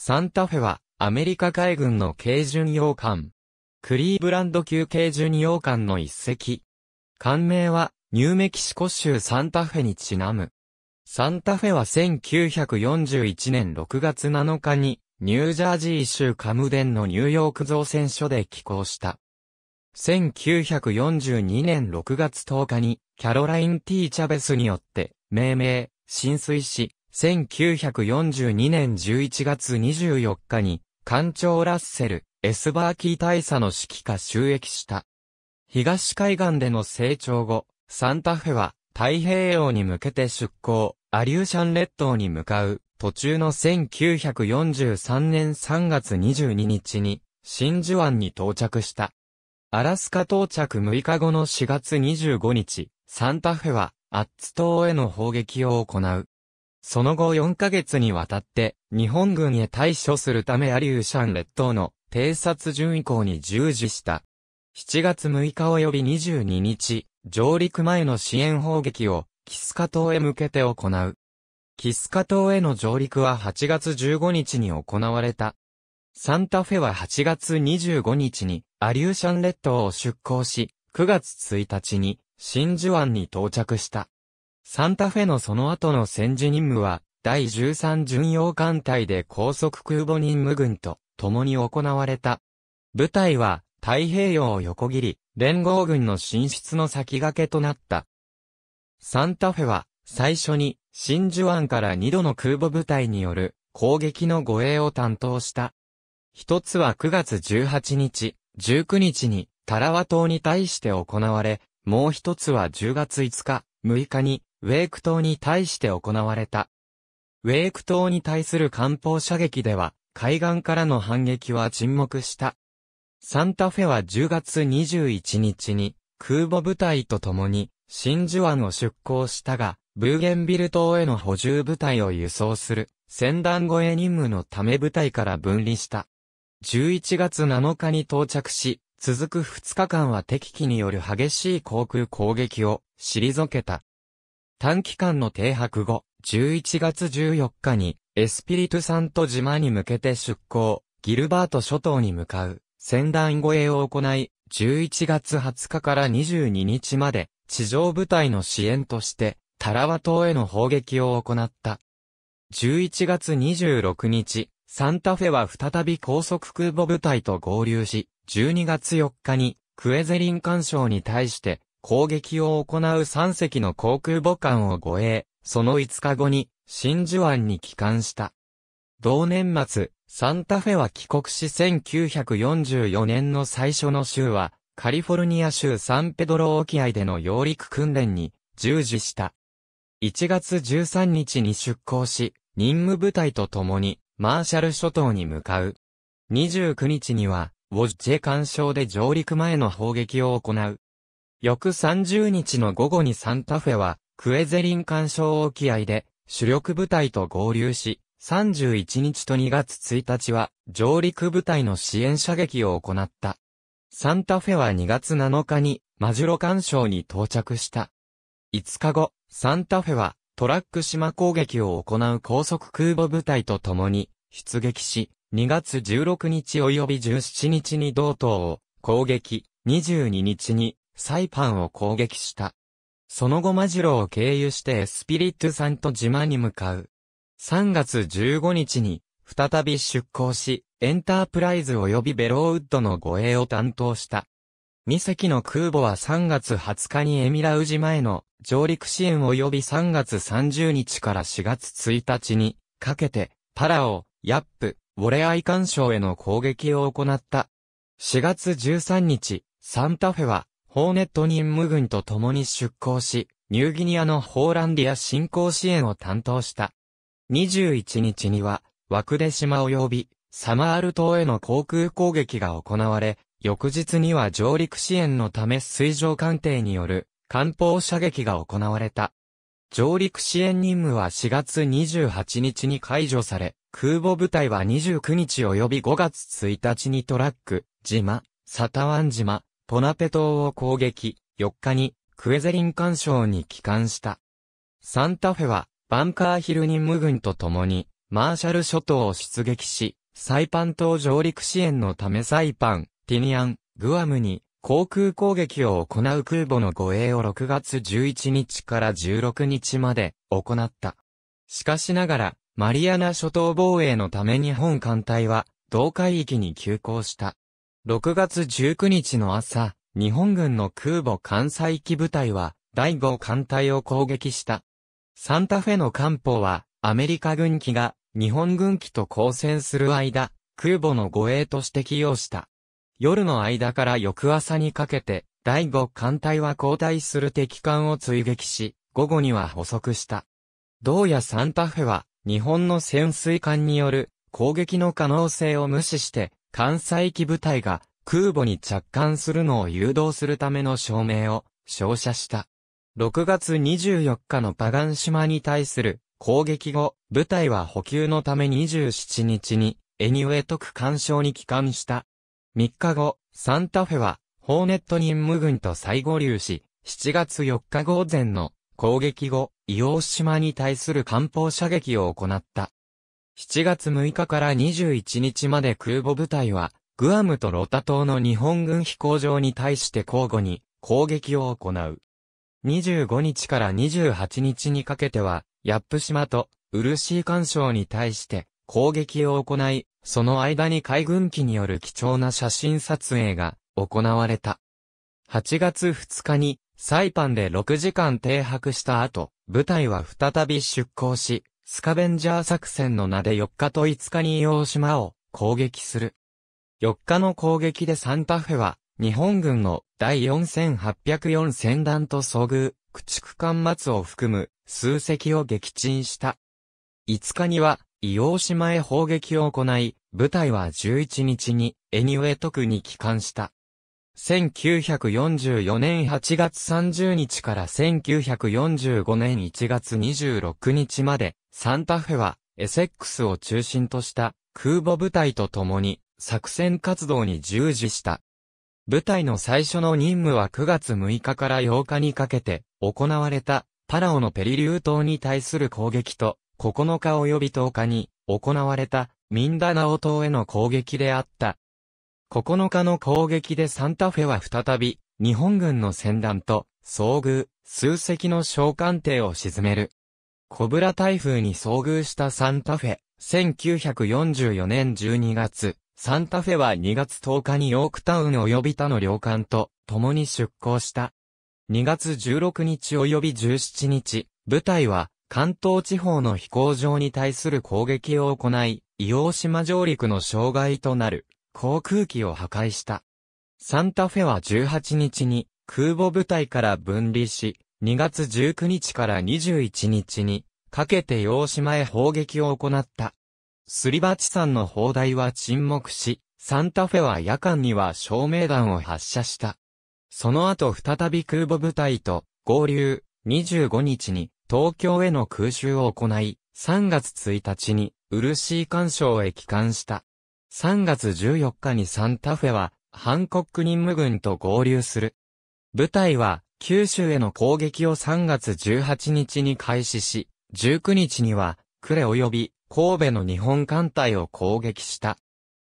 サンタフェは、アメリカ海軍の軽巡洋艦。クリーブランド級軽巡洋艦の一隻。艦名は、ニューメキシコ州サンタフェにちなむ。サンタフェは1941年6月7日に、ニュージャージー州カムデンのニューヨーク造船所で寄港した。1942年6月10日に、キャロライン・ティー・チャベスによって、命名、浸水し、1942年11月24日に、艦長ラッセル、エスバーキー大佐の指揮下収益した。東海岸での成長後、サンタフェは太平洋に向けて出港、アリューシャン列島に向かう途中の1943年3月22日に真珠湾に到着した。アラスカ到着6日後の4月25日、サンタフェはアッツ島への砲撃を行う。その後4ヶ月にわたって日本軍へ対処するためアリューシャン列島の偵察巡移行に従事した。7月6日及び22日、上陸前の支援砲撃をキスカ島へ向けて行う。キスカ島への上陸は8月15日に行われた。サンタフェは8月25日にアリューシャン列島を出港し、9月1日に真珠湾に到着した。サンタフェのその後の戦時任務は、第13巡洋艦隊で高速空母任務軍と共に行われた。部隊は太平洋を横切り、連合軍の進出の先駆けとなった。サンタフェは最初に真珠湾から2度の空母部隊による攻撃の護衛を担当した。一つは9月18日、19日にタラワ島に対して行われ、もう一つは10月5日、6日にウェーク島に対して行われた。ウェーク島に対する艦砲射撃では、海岸からの反撃は沈黙した。サンタフェは10月21日に空母部隊と共に真珠湾を出港したが、ブーゲンビル島への補充部隊を輸送する船団護衛任務のため部隊から分離した。11月7日に到着し、続く2日間は敵機による激しい航空攻撃を退けた。短期間の停泊後、11月14日に、エスピリトゥサント島に向けて出港、ギルバート諸島に向かう、船団護衛を行い、11月20日から22日まで、地上部隊の支援として、タラワ島への砲撃を行った。11月26日、サンタフェは再び高速空母部隊と合流し、12月4日に、クエゼリン艦将に対して、攻撃を行う3隻の航空母艦を護衛、その5日後に、真珠湾に帰還した。同年末、サンタフェは帰国し1944年の最初の週は、カリフォルニア州サンペドロ沖合での揚陸訓練に従事した。1月13日に出港し、任務部隊と共にマーシャル諸島に向かう。29日には、ウォッチェ干渉で上陸前の砲撃を行う。翌30日の午後にサンタフェは、クエゼリン干渉沖合で、主力部隊と合流し、31日と2月1日は、上陸部隊の支援射撃を行った。サンタフェは2月7日に、マジュロ干渉に到着した。5日後、サンタフェは、トラック島攻撃を行う高速空母部隊と共に、出撃し、2月16日及び17日に同島を攻撃、22日にサイパンを攻撃した。その後マジロを経由してエスピリットサント島に向かう。3月15日に再び出港し、エンタープライズ及びベローウッドの護衛を担当した。2隻の空母は3月20日にエミラウ島への上陸支援及び3月30日から4月1日にかけてパラオ、ヤップ、ウォレアイ干渉への攻撃を行った。4月13日、サンタフェはホーネット任務軍と共に出港し、ニューギニアのホーランディア侵攻支援を担当した。21日には、ワクデ島及び、サマール島への航空攻撃が行われ、翌日には上陸支援のため水上艦艇による艦砲射撃が行われた。上陸支援任務は4月28日に解除され、空母部隊は29日及び5月1日にトラック、島、サタワン島、ポナペ島を攻撃、4日にクエゼリン干渉に帰還した。サンタフェはバンカーヒル任務軍と共にマーシャル諸島を出撃し、サイパン島上陸支援のためサイパン、ティニアン、グアムに航空攻撃を行う空母の護衛を6月11日から16日まで行った。しかしながら、マリアナ諸島防衛のため日本艦隊は、同海域に急行した。6月19日の朝、日本軍の空母艦載機部隊は、第5艦隊を攻撃した。サンタフェの艦砲は、アメリカ軍機が日本軍機と交戦する間、空母の護衛として起用した。夜の間から翌朝にかけて、第5艦隊は交代する敵艦を追撃し、午後には捕捉した。銅やサンタフェは、日本の潜水艦による攻撃の可能性を無視して、艦載機部隊が空母に着艦するのを誘導するための照明を照射した。6月24日のパガン島に対する攻撃後、部隊は補給のため27日にエニウェトク干渉に帰還した。3日後、サンタフェはホーネット任務軍と再合流し、7月4日午前の攻撃後、硫黄島に対する艦砲射撃を行った。7月6日から21日まで空母部隊は、グアムとロタ島の日本軍飛行場に対して交互に攻撃を行う。25日から28日にかけては、ヤップ島とウルシー干渉に対して攻撃を行い、その間に海軍機による貴重な写真撮影が行われた。8月2日にサイパンで6時間停泊した後、部隊は再び出港し、スカベンジャー作戦の名で4日と5日に硫黄島を攻撃する。4日の攻撃でサンタフェは、日本軍の第4804戦団と遭遇、駆逐艦末を含む数隻を撃沈した。5日には、硫黄島へ砲撃を行い、部隊は11日にエニウェトクに帰還した。1944年8月30日から1945年1月26日まで、サンタフェは、エセックスを中心とした空母部隊と共に作戦活動に従事した。部隊の最初の任務は9月6日から8日にかけて行われたパラオのペリリュー島に対する攻撃と9日及び10日に行われたミンダナオ島への攻撃であった。9日の攻撃でサンタフェは再び、日本軍の戦団と遭遇、数隻の小艦艇を沈める。コブラ台風に遭遇したサンタフェ、1944年12月、サンタフェは2月10日にヨークタウン及び他の領艦と共に出港した。2月16日及び17日、部隊は関東地方の飛行場に対する攻撃を行い、硫黄島上陸の障害となる航空機を破壊した。サンタフェは18日に空母部隊から分離し、2月19日から21日にかけて洋島へ砲撃を行った。すり鉢山の砲台は沈黙し、サンタフェは夜間には照明弾を発射した。その後再び空母部隊と合流、25日に東京への空襲を行い、3月1日にウルシー干渉へ帰還した。3月14日にサンタフェは、ハンコック任務軍と合流する。部隊は、九州への攻撃を3月18日に開始し、19日には、呉及び神戸の日本艦隊を攻撃した。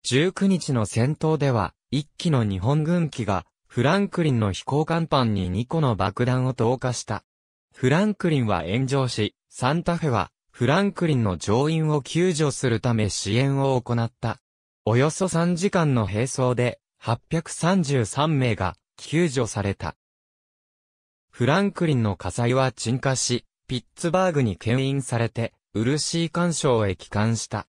19日の戦闘では、一機の日本軍機が、フランクリンの飛行甲板に2個の爆弾を投下した。フランクリンは炎上し、サンタフェは、フランクリンの乗員を救助するため支援を行った。およそ3時間の並走で、833名が救助された。フランクリンの火災は鎮火し、ピッツバーグに牽引されて、ウルシー干渉へ帰還した。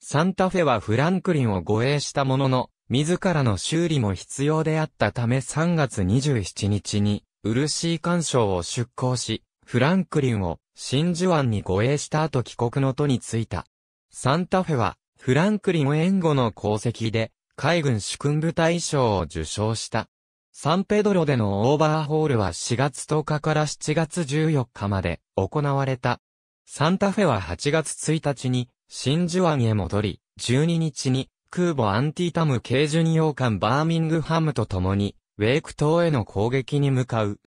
サンタフェはフランクリンを護衛したものの、自らの修理も必要であったため3月27日に、ウルシー干渉を出港し、フランクリンを真珠湾に護衛した後帰国の途に着いた。サンタフェはフランクリン援護の功績で、海軍主君部隊賞を受賞した。サンペドロでのオーバーホールは4月10日から7月14日まで行われた。サンタフェは8月1日に真珠湾へ戻り、12日に空母アンティタム軽巡洋艦バーミングハムと共に、ウェイク島への攻撃に向かう。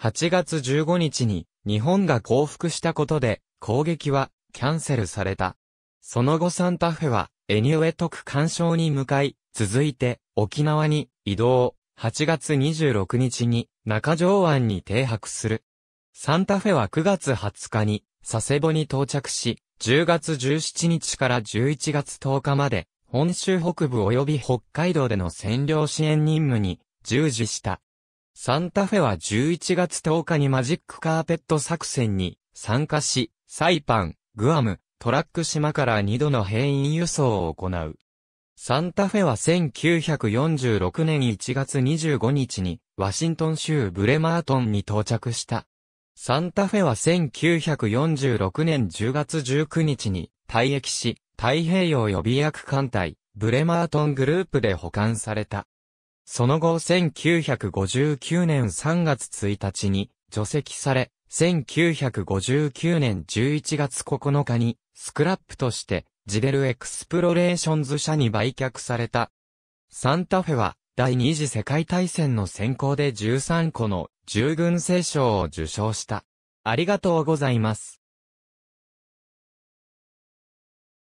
8月15日に日本が降伏したことで攻撃はキャンセルされた。その後サンタフェは、エニュエトク干渉に向かい、続いて、沖縄に移動、8月26日に中条湾に停泊する。サンタフェは9月20日に佐世保に到着し、10月17日から11月10日まで本州北部及び北海道での占領支援任務に従事した。サンタフェは11月10日にマジックカーペット作戦に参加し、サイパン、グアム、トラック島から2度の兵員輸送を行う。サンタフェは1946年1月25日にワシントン州ブレマートンに到着した。サンタフェは1946年10月19日に退役し、太平洋予備役艦隊、ブレマートングループで保管された。その後1959年3月1日に除籍され、1959年11月9日にスクラップとしてジベルエクスプロレーションズ社に売却された。サンタフェは第二次世界大戦の戦功で13個の従軍星章を受賞した。ありがとうございます。